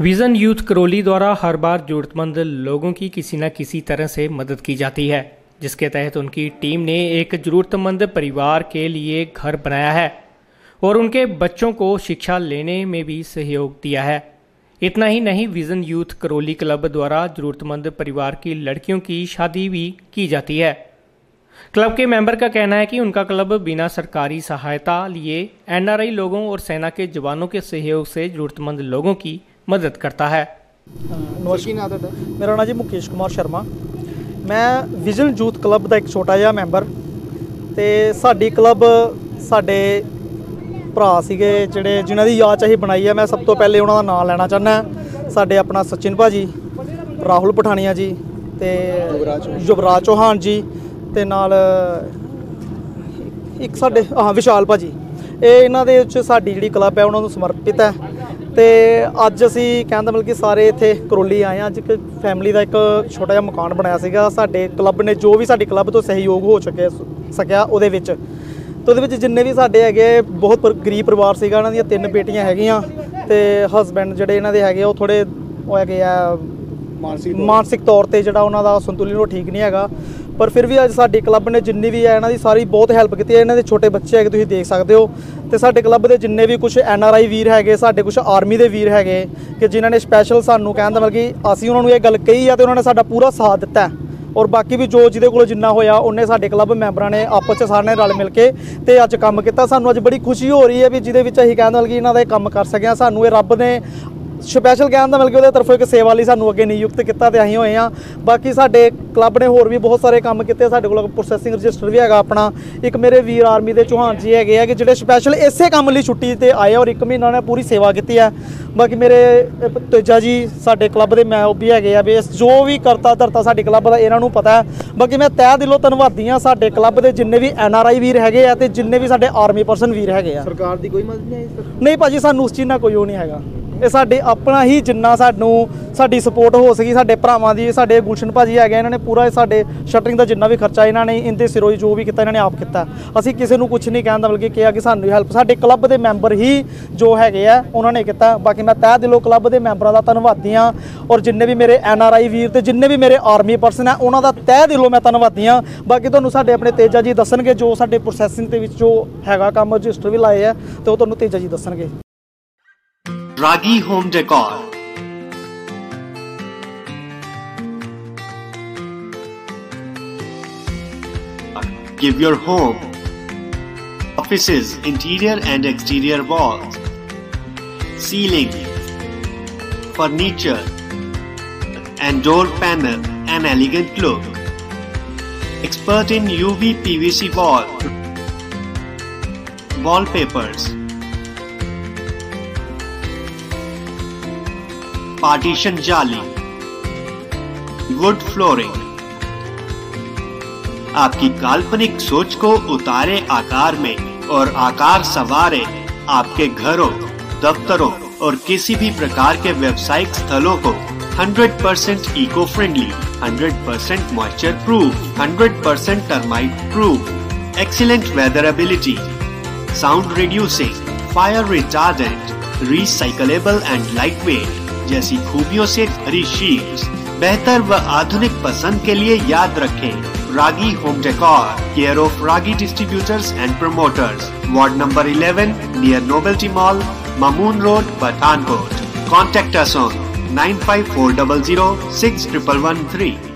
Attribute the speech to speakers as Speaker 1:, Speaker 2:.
Speaker 1: Vision youth Karauli द्वारा हर बार जरूरतमंद लोगों की किसी न किसी तरह से मदद की जाती है, जिसके तहत उनकी टीम ने एक जरूरतमंद परिवार के लिए घर बनाया है और उनके बच्चों को शिक्षा लेने में भी सहयोग दिया है। इतना ही नहीं, विजन यूथ करौली क्लब द्वारा जरूरतमंद परिवार की लड़कियों की शादी भी की जाती है। क्लब के मेंबर का कहना है कि उनका क्लब बिना सरकारी सहायता लिए एनआरआई लोगों और सेना के जवानों के सहयोग से जरूरतमंद लोगों की ਮਦਦ ਕਰਤਾ ਹੈ।
Speaker 2: ਨਮਸਕਾਰ। ਮੇਰਾ ਨਾਮ ਜੀ ਮੁਕੇਸ਼ ਕੁਮਾਰ ਸ਼ਰਮਾ। ਮੈਂ ਵਿਜ਼ਨ ਯੂਥ ਕਲੱਬ ਦਾ ਇੱਕ ਛੋਟਾ ਜਿਹਾ ਮੈਂਬਰ ਤੇ ਸਾਡੀ ਕਲੱਬ ਸਾਡੇ ਭਰਾ ਸੀਗੇ ਜਿਹੜੇ ਜਿਨ੍ਹਾਂ ਦੀ ਯਾਦ ਚ ਅਸੀਂ ਬਣਾਈ ਹੈ ਮੈਂ ਸਭ ਤੋਂ ਪਹਿਲੇ ਉਹਨਾਂ ਦਾ ਨਾਮ ਲੈਣਾ ਚਾਹੁੰਦਾ ਸਾਡੇ ਆਪਣਾ ਸਚਿਨ ਭਾਜੀ ਰਾਹੁਲ ਪਠਾਨੀਆ ਜੀ ਤੇ ਯੁਵਰਾਜ ਚੌਹਾਨ ਜੀ ਤੇ ਨਾਲ ਇੱਕ ਸਾਡੇ ਹਾਂ ਵਿਸ਼ਾਲ ਭਾਜੀ। ਇਹ ਇਹਨਾਂ ਦੇ ਵਿੱਚ ਸਾਡੀ ਜਿਹੜੀ ਕਲੱਬ ਹੈ ਉਹਨਾਂ ਨੂੰ ਸਮਰਪਿਤ ਹੈ। ਤੇ ਅੱਜ ਅਸੀਂ ਕਹਿੰਦਾ ਮਤਲਬ ਕਿ ਸਾਰੇ ਇੱਥੇ ਕਰੋਲੀ ਆਏ ਆ ਅੱਜ ਇੱਕ ਫੈਮਿਲੀ ਦਾ ਇੱਕ ਛੋਟਾ ਜਿਹਾ ਮਕਾਨ ਬਣਾਇਆ ਸੀਗਾ। ਸਾਡੇ ਕਲੱਬ ਨੇ ਜੋ ਵੀ ਸਾਡੀ ਕਲੱਬ ਤੋਂ ਸਹਿਯੋਗ ਹੋ ਚੁੱਕਿਆ ਸਕਿਆ ਉਹਦੇ ਵਿੱਚ। ਤੇ ਉਹਦੇ ਵਿੱਚ ਜਿੰਨੇ ਵੀ ਸਾਡੇ ਹੈਗੇ ਬਹੁਤ ਗਰੀਬ ਪਰਿਵਾਰ ਸੀਗਾ। ਇਹਨਾਂ ਦੀਆਂ ਤਿੰਨ ਬੇਟੀਆਂ ਹੈਗੀਆਂ ਤੇ ਹਸਬੰਡ ਜਿਹੜੇ ਇਹਨਾਂ ਦੇ ਹੈਗੇ ਉਹ ਥੋੜੇ ਉਹ ਹੈਗੇ ਆ ਮਾਨਸਿਕ ਤੌਰ ਤੇ ਜਿਹੜਾ ਉਹਨਾਂ ਦਾ ਸੰਤੁਲਨ ਉਹ ਠੀਕ ਨਹੀਂ ਹੈਗਾ। ਪਰ ਫਿਰ ਵੀ ਅੱਜ ਸਾਡੀ ਕਲੱਬ ਨੇ ਜਿੰਨੀ ਵੀ ਹੈ, ਇਹਨਾਂ ਦੀ ਸਾਰੀ ਬਹੁਤ ਹੈਲਪ ਕੀਤੀ ਹੈ। ਇਹਨਾਂ ਦੇ ਛੋਟੇ ਬੱਚੇ ਹੈਗੇ, ਤੁਸੀਂ ਦੇਖ ਸਕਦੇ ਹੋ। ਤੇ ਸਾਡੇ ਕਲੱਬ ਦੇ ਜਿੰਨੇ ਵੀ ਕੁਝ ਐਨ ਆਰ ਆਈ ਵੀਰ ਹੈਗੇ, ਸਾਡੇ ਕੁਝ ਆਰਮੀ ਦੇ ਵੀਰ ਹੈਗੇ, ਕਿ ਜਿਨ੍ਹਾਂ ਨੇ ਸਪੈਸ਼ਲ ਸਾਨੂੰ ਕਹਿਣ ਦਾ ਮਤਲਬ ਕਿ ਅਸੀਂ ਉਹਨਾਂ ਨੂੰ ਇਹ ਗੱਲ ਕਹੀ ਆ ਤੇ ਉਹਨਾਂ ਨੇ ਸਾਡਾ ਪੂਰਾ ਸਾਥ ਦਿੱਤਾ ਔਰ ਬਾਕੀ ਵੀ ਜੋ ਜਿਹਦੇ ਕੋਲ ਜਿੰਨਾ ਹੋਇਆ, ਉਹਨੇ ਸਾਡੇ ਕਲੱਬ ਮੈਂਬਰਾਂ ਨੇ ਆਪਸ ਚ ਸਾਰਿਆਂ ਨੇ ਰਲ ਮਿਲ ਕੇ ਤੇ ਅੱਜ ਕੰਮ ਕੀਤਾ। ਸਾਨੂੰ ਅੱਜ ਬੜੀ ਖੁਸ਼ੀ ਹੋ ਰਹੀ ਹੈ ਵੀ ਜਿਹਦੇ ਵਿੱਚ ਅਸੀਂ ਕਹਿੰਦੇ ਮਤਲਬ ਕਿ ਇਹਨਾਂ ਦਾ ਇਹ ਕੰਮ ਕਰ ਸਕਿਆ। ਸਾਨੂੰ ਇਹ ਰੱਬ ਨੇ ਸਪੈਸ਼ਲ ਕਹਿਣ ਦਾ ਮਤਲਬ ਕਿ ਉਹਦੇ ਤਰਫੋਂ ਇੱਕ ਸੇਵਾ ਲਈ ਸਾਨੂੰ ਅੱਗੇ ਨਿਯੁਕਤ ਕੀਤਾ ਤੇ ਅਸੀਂ ਹੋਏ ਆ ਬਾਕੀ ਸਾਡੇ ਕਲੱਬ ਨੇ ਹੋਰ ਵੀ ਬਹੁਤ ਸਾਰੇ ਕੰਮ ਕੀਤੇ ਸਾਡੇ ਕੋਲ ਪ੍ਰੋਸੈਸਿੰਗ ਰਜਿਸਟਰ ਵੀ ਹੈਗਾ ਆਪਣਾ। ਇੱਕ ਮੇਰੇ ਵੀਰ ਆਰਮੀ ਦੇ ਚੌਹਾਨ ਜੀ ਹੈਗੇ ਆ ਕਿ ਜਿਹੜੇ ਸਪੈਸ਼ਲ ਇਸੇ ਕੰਮ ਲਈ ਛੁੱਟੀ ਤੇ ਆਏ ਔਰ ਇੱਕ ਮਹੀਨਾ ਨੇ ਪੂਰੀ ਸੇਵਾ ਕੀਤੀ ਹੈ ਬਾਕੀ ਮੇਰੇ ਤੇਜਾ ਜੀ ਸਾਡੇ ਕਲੱਬ ਦੇ ਮੈਂ ਉਹ ਵੀ ਹੈਗੇ ਆ ਵੀ ਜੋ ਵੀ ਕਰਤਾ ਧਰਤਾ ਸਾਡੇ ਕਲੱਬ ਦਾ ਇਹਨਾਂ ਨੂੰ ਪਤਾ ਹੈ। ਬਾਕੀ ਮੈਂ ਤਹਿ ਦਿਲੋਂ ਧੰਨਵਾਦੀ ਆ ਸਾਡੇ ਕਲੱਬ ਦੇ ਜਿੰਨੇ ਵੀ ਐਨ ਆਰ ਆਈ ਵੀਰ ਹੈਗੇ ਆ ਤੇ ਜਿੰਨੇ ਵੀ ਸਾਡੇ ਆਰਮੀ ਪਰਸਨ ਵੀਰ ਹੈਗੇ ਆ।
Speaker 3: ਸਰਕਾਰ ਦੀ ਕੋਈ ਮਦਦ ਨਹੀਂ ਆਈ ਸਰ
Speaker 2: ਨਹੀਂ ਭਾਜੀ ਸਾਨੂੰ ਉਸ ਚੀਜ਼ ਨਾਲ ਕੋਈ ਉਹ ਨਹੀਂ ਹੈਗਾ। ਇਹ ਸਾਡੇ ਆਪਣਾ ਹੀ ਜਿੰਨਾ ਸਾਨੂੰ ਸਾਡੀ ਸਪੋਰਟ ਹੋ ਸਕੀ, ਸਾਡੇ ਭਰਾਵਾਂ ਦੀ, ਸਾਡੇ ਗੁਲਸ਼ਨ ਭਾਜੀ ਹੈਗੇ ਇਹਨਾਂ ਨੇ ਪੂਰਾ ਸਾਡੇ ਸ਼ਟਰਿੰਗ ਦਾ ਜਿੰਨਾ ਵੀ ਖਰਚਾ ਇਹਨਾਂ ਨੇ ਇੰਦੇ ਸਿਰੋਂ ਹੀ ਜੋ ਵੀ ਕੀਤਾ, ਇਹਨਾਂ ਨੇ ਆਪ ਕੀਤਾ। ਅਸੀਂ ਕਿਸੇ ਨੂੰ ਕੁਝ ਨਹੀਂ ਕਹਿਣ ਦਾ ਬਲਕਿ ਕਿਹਾ ਕਿ ਸਾਨੂੰ ਹੈਲਪ ਸਾਡੇ ਕਲੱਬ ਦੇ ਮੈਂਬਰ ਹੀ ਜੋ ਹੈਗੇ ਆ, ਉਹਨਾਂ ਨੇ ਕੀਤਾ। ਬਾਕੀ ਮੈਂ ਤਹਿ ਦਿਲੋਂ ਕਲੱਬ ਦੇ ਮੈਂਬਰਾਂ ਦਾ ਧੰਨਵਾਦੀ ਆ ਔਰ ਜਿੰਨੇ ਵੀ ਮੇਰੇ ਐਨ ਆਰ ਆਈ ਵੀਰ ਤੇ ਜਿੰਨੇ ਵੀ ਮੇਰੇ ਆਰਮੀ ਪਰਸਨ ਆ, ਉਹਨਾਂ ਦਾ ਤਹਿ ਦਿਲੋਂ ਮੈਂ ਧੰਨਵਾਦੀ ਆ ਬਾਕੀ ਤੁਹਾਨੂੰ ਸਾਡੇ ਆਪਣੇ ਤੇਜਾ ਜੀ ਦੱਸਣਗੇ ਜੋ ਸਾਡੇ ਪ੍ਰੋਸੈਸਿੰਗ ਦੇ ਵਿੱਚ ਜੋ ਹੈਗਾ ਕੰਮ ਰਜਿਸਟਰ ਵੀ ਲਾਏ ਆ, ਤੇ ਉਹ ਤੁਹਾਨੂੰ ਤੇਜਾ ਜੀ ਦੱਸਣਗੇ।
Speaker 4: Ragi Home Decor. Give your home, offices, interior and exterior walls, ceiling, furniture, and door panel an elegant look. Expert in UV PVC wall, wallpapers, partition जाली वुड फ्लोरिंग आपकी काल्पनिक सोच को उतारे आकार में और आकार सवारे आपके घरों, दफ्तरों और किसी भी प्रकार के व्यावसायिक स्थलों को 100% percent eco friendly 100% moisture proof 100% termite proof excellent weatherability sound reducing fire retardant recyclable and lightweight जैसी खूबियों से भरी शीट्स बेहतर व आधुनिक पसंद के लिए याद रखें Ragi home decor care of Ragi distributors and promoters ward number 11 near novelty mall Mamoon Road, Pathankot. Contact us on 95400 6113.